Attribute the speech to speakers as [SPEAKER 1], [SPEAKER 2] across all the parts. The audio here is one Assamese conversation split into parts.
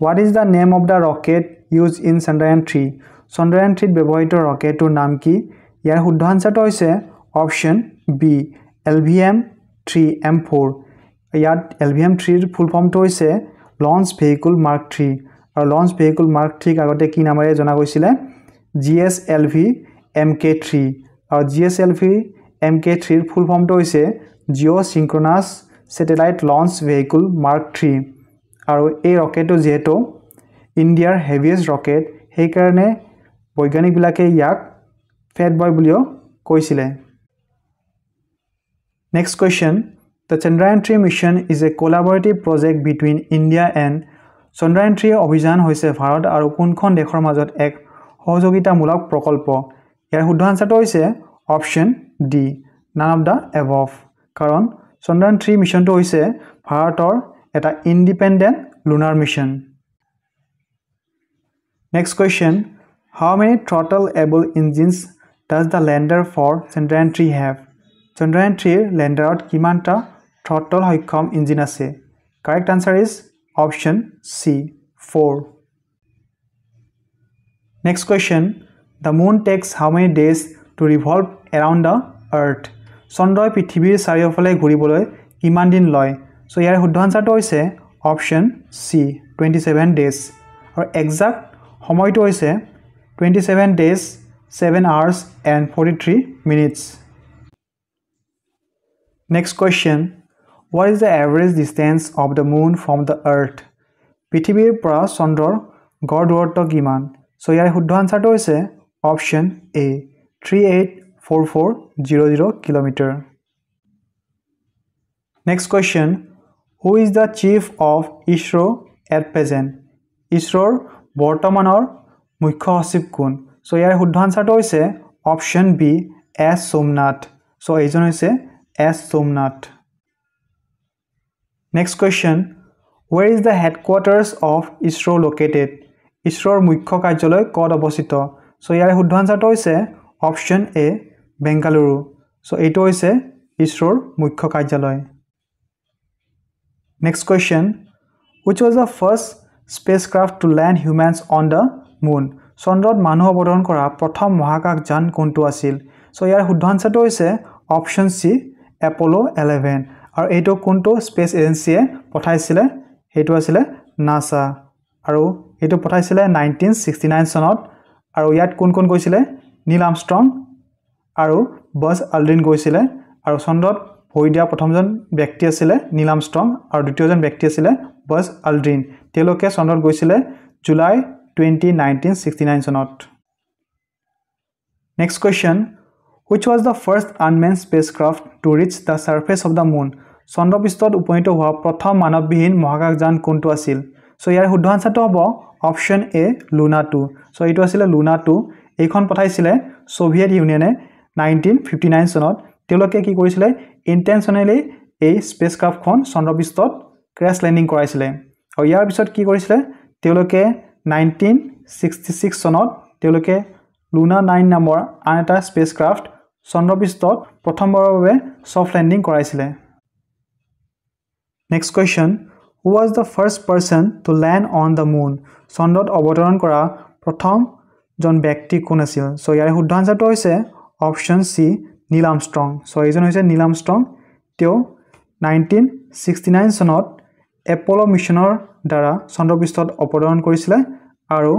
[SPEAKER 1] What is the name of the rocket use in Chandrayaan three Chandrayaan থ্ৰীত ব্যৱহৃত ৰকেটটোৰ নাম কি? ইয়াৰ শুদ্ধ আনচাৰটো হৈছে option B L V M three M four ইয়াত এল ভি এম থ্ৰীৰ ফুল ফৰ্মটো হৈছে লঞ্চ ভেহিকুল মাৰ্ক থ্ৰী আৰু লঞ্চ ভেহিকুল মাৰ্ক থ্ৰীক আগতে কি নামেৰে জনা গৈছিলে? G S L V M K three আৰু G S L V M K থ্ৰীৰ full ফৰ্মটো হৈছে geo' synchronous satellite launch vehicle mark three আৰু এই ৰকেটটো যিহেতু ইণ্ডিয়াৰ হেভিয়েষ্ট ৰকেট সেইকাৰণে বৈজ্ঞানিকবিলাকে ইয়াক ফেট বয় বুলিও কৈছিলে। Next question the Chandrayaan three mission is a collaborative project between India and Chandrayaan three অভিযান হৈছে ভাৰত আৰু কোনখন দেশৰ মাজত এক সহযোগিতামূলক প্ৰকল্প? ইয়াৰ শুদ্ধ আনচাৰটো হৈছে option D none of the above কাৰণ চন্দ্ৰায়ন থ্ৰী মিছনটো হৈছে ভাৰতৰ এটা independent lunar mission next question how many throttleable engines does the lander for Chandrayaan three have Chandrayaan থ্ৰীৰ লেণ্ডাৰত কিমানটা থ্ৰটল সক্ষম ইঞ্জিন আছে? Correct answer is option C for next question the moon takes how many days to revolve around the earth চন্দ্ৰই পৃথিৱীৰ চাৰিওফালে ঘূৰিবলৈ কিমান দিন লয়? চ' ইয়াৰ শুদ্ধ আনচাৰটো হৈছে option C twenty seven days আৰু একজাক্ট সময়টো হৈছে twenty seven days seven hours and forty three minutes next question what is the average distance of the moon from the earth পৃথিৱীৰ পৰা চন্দ্ৰৰ গড় দূৰত্ব কিমান? চ' ইয়াৰ শুদ্ধ আনচাৰটো হৈছে option A three eight four four zero' zero' kilometre next question who is the chief of ISRO' at present ইছৰ'ৰ বৰ্তমানৰ মুখ্য সচিব কোন? চ' ইয়াৰ শুদ্ধ আনচাৰটো হৈছে option B S Somnath. So' এইজন হৈছে S Somnath. Next question where is the headquarters of ISRO' located ইছৰ'ৰ মুখ্য কাৰ্যালয় ক'ত অৱস্থিত? চ' ইয়াৰ শুদ্ধ আনচাৰটো হৈছে অপশ্যন এ বেংগালুৰু চ' এইটো হৈছে ইছৰ'ৰ মুখ্য কাৰ্যালয়। Question which was the first spacecraft to land humans on the moon চন্দ্ৰত মানুহ অৱতৰণ কৰা প্ৰথম মহাকাশযান কোনটো আছিল? চ' ইয়াৰ শুদ্ধ আনচাৰটো হৈছে অপশ্যন চি এপল' এলেভেন আৰু এইটো কোনটো স্পেচ এজেঞ্চিয়ে পঠাইছিলে? সেইটো আছিলে নাছা আৰু এইটো পঠাইছিলে নাইনটিন ছিক্সটি নাইন চনত। আৰু ইয়াত কোন কোন গৈছিলে? নীল আমষ্ট্ৰং আৰু বাছ আলড্ৰিন গৈছিলে। আৰু চন্দ্ৰত ভৰি দিয়া প্ৰথমজন ব্যক্তি আছিলে নীল আমষ্ট্ৰং আৰু দ্বিতীয়জন ব্যক্তি আছিলে বাছ আলড্ৰিন তেওঁলোকে চন্দ্ৰত গৈছিলে July twenty nineteen sixty nine চনত। Next question which was the first unmanned spacecraft to reach the surface of the moon চন্দ্ৰপৃষ্ঠত উপনীত হোৱা প্ৰথম মানৱবিহীন মহাকাশযান কোনটো আছিল? চ' ইয়াৰ শুদ্ধ আনচাৰটো হ'ব option A Luna two so' এইটো আছিলে লুনা টু এইখন পঠাইছিলে ছ'ভিয়েট ইউনিয়নে নাইনটিন ফিফটি নাইন চনত। তেওঁলোকে কি কৰিছিলে? ইণ্টেনশ্যনেলি এই স্পেচ ক্ৰাফ্টখন চন্দ্ৰপৃষ্ঠত ক্ৰেছ লেণ্ডিং কৰাইছিলে। আৰু ইয়াৰ পিছত কি কৰিছিলে? তেওঁলোকে নাইনটিন ছিক্সটি ছিক্স চনত তেওঁলোকে লুনা নাইন নামৰ আন এটা স্পেচ ক্ৰাফ্ট চন্দ্ৰপৃষ্ঠত প্ৰথমবাৰৰ বাবে ছফ্ট লেণ্ডিং কৰাইছিলে। Next question who was the first person to land on the moon চন্দ্ৰত অৱতৰণ কৰা প্ৰথমজন ব্যক্তি কোন আছিল? চ' ইয়াৰ শুদ্ধ আনচাৰটো হৈছে option C Neil Armstrong so' এইজন হৈছে নীল আমষ্ট্ৰং তেওঁ নাইনটিন ছিক্সটি নাইন চনত এপল' মিছনৰ দ্বাৰা চন্দ্ৰপৃষ্ঠত অৱতৰণ কৰিছিলে আৰু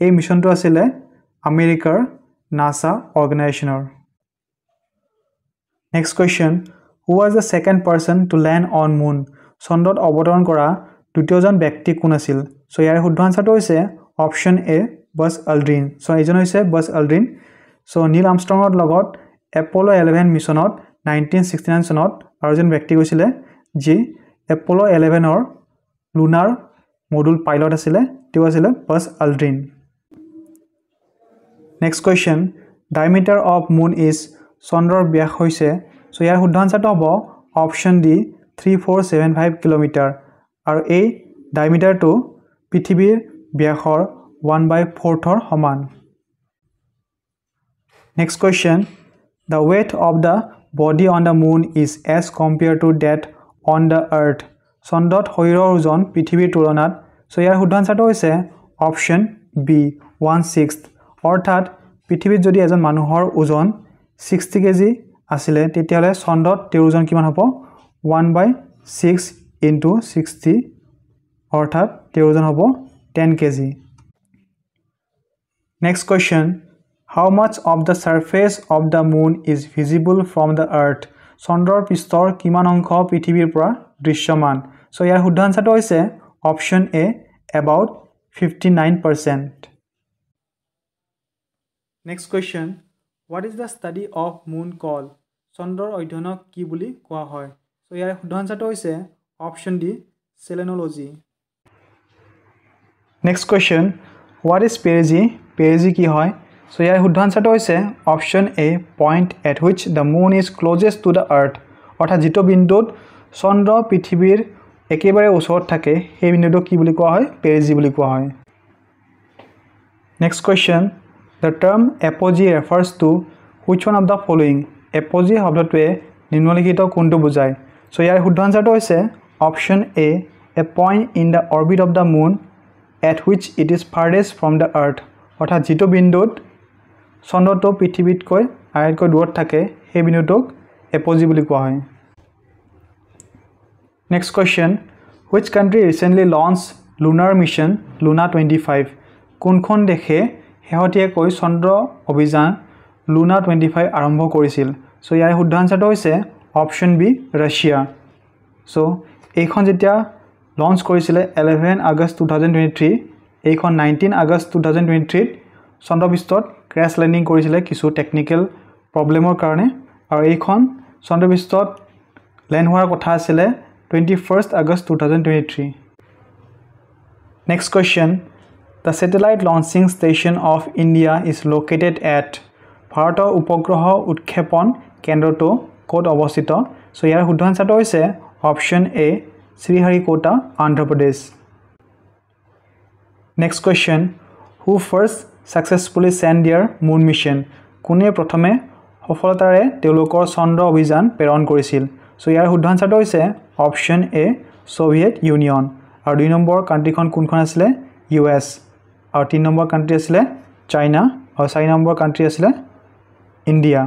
[SPEAKER 1] এই মিছনটো আছিলে আমেৰিকাৰ NASA অৰ্গেনাইজেশ্যনৰ next question who was the second person to land on moon চন্দ্ৰত অৱতৰণ কৰা দ্বিতীয়জন ব্যক্তি কোন আছিল? চ' ইয়াৰ শুদ্ধ আনচাৰটো হৈছে অপশ্যন এ বাছ আলড্ৰিন চ' এইজন হৈছে বাছ আলড্ৰিন চ' নীল আমষ্ট্ৰঙৰ লগত এপল' এলেভেন মিছনত নাইনটিন ছিক্সটি নাইন চনত আৰু এজন ব্যক্তি গৈছিলে যি এপল' এলেভেনৰ লুনাৰ মডুল পাইলট আছিলে তেওঁ আছিলে Buzz Aldrin next question diameter of moon is চন্দ্ৰৰ ব্যাস হৈছে চ' ইয়াৰ শুদ্ধ আনচাৰটো হ'ব option D three four seven five kilometre আৰু এই ডায়মিটাৰটো পৃথিৱীৰ ব্যাসৰ ওৱান বাই ফ'ৰ্থৰ সমান। Next question the weight of the body on the moon is as compare to that on the earth চন্দ্ৰত শৰীৰৰ ওজন পৃথিৱীৰ তুলনাত চ' ইয়াৰ শুদ্ধ আনচাৰটো হৈছে অপশ্যন বি ওৱান ছিক্স অৰ্থাৎ পৃথিৱীত যদি এজন মানুহৰ ওজন ছিক্সটি কেজি আছিলে তেতিয়াহ'লে চন্দ্ৰত তেওঁৰ ওজন কিমান হ'ব? One by six into sixty অৰ্থাৎ তেওঁৰ ওজন হ'ব ten kg. Next question how much of the surface of the moon is visible from the earth চন্দ্ৰৰ পৃষ্ঠৰ কিমান অংশ পৃথিৱীৰ পৰা দৃশ্যমান? চ' ইয়াৰ শুদ্ধ আনচাৰটো হৈছে option A about fifty nine percent next question what is the study of moon call চন্দ্ৰৰ অধ্যয়নক কি বুলি কোৱা হয়? চ' ইয়াৰ শুদ্ধ আনচাৰটো হৈছে option D selenology next question what is perigee perigee কি হয়? চ' ইয়াৰ শুদ্ধ আনচাৰটো হৈছে option A point at which the moon is closest to the earth অৰ্থাৎ যিটো বিন্দুত চন্দ্ৰ পৃথিৱীৰ একেবাৰে ওচৰত থাকে সেই বিন্দুটোক কি বুলি কোৱা হয়? পেৰেজি বুলি কোৱা হয়। Next question the term apogee refers to which one of the following apogee শব্দটোৱে নিম্নলিখিত কোনটো বুজায়? চ' ইয়াৰ শুদ্ধ আনচাৰটো হৈছে option A a point in the orbit of the moon at which it is farthest from the earth অৰ্থাৎ যিটো বিন্দুত চন্দ্ৰটো পৃথিৱীতকৈ আটাইতকৈ দূৰত থাকে সেই বিন্দুটোক এপজি বুলি কোৱা হয়। Next question which country recently launch lunar mission Luna twenty five কোনখন দেশে শেহতীয়াকৈ চন্দ্ৰ অভিযান লুনা টুৱেণ্টি ফাইভ আৰম্ভ কৰিছিল? চ' ইয়াৰ শুদ্ধ আনচাৰটো হৈছে অপশ্যন বি ৰাছিয়া চ' এইখন যেতিয়া লঞ্চ কৰিছিলে eleven August two thousand twenty three এইখন nineteen August two thousand twenty থ্ৰীত চন্দ্ৰপৃষ্ঠত ক্ৰেছ লেণ্ডিং কৰিছিলে কিছু টেকনিকেল প্ৰব্লেমৰ কাৰণে। আৰু এইখন চন্দ্ৰপৃষ্ঠত লেণ্ড হোৱাৰ কথা আছিলে twenty first August two thousand twenty three next question the satellite launching station of India is located at ভাৰতৰ উপগ্ৰহ উৎক্ষেপণ কেন্দ্ৰটো ক'ত অৱস্থিত? চ' ইয়াৰ শুদ্ধ আনচাৰটো হৈছে option A Sriharikota Andhra Pradesh next question who first successfully send their moon mission কোনে প্ৰথমে সফলতাৰে তেওঁলোকৰ চন্দ্ৰ অভিযান প্ৰেৰণ কৰিছিল? চ' ইয়াৰ শুদ্ধ আনচাৰটো হৈছে অপশ্যন এ ছ'ভিয়েট ইউনিয়ন আৰু দুই নম্বৰ কাণ্ট্ৰিখন কোনখন আছিলে? ইউ এছ আৰু তিনি নম্বৰ কাণ্ট্ৰি আছিলে চাইনা আৰু চাৰি নম্বৰ কাণ্ট্ৰি আছিলে ইণ্ডিয়া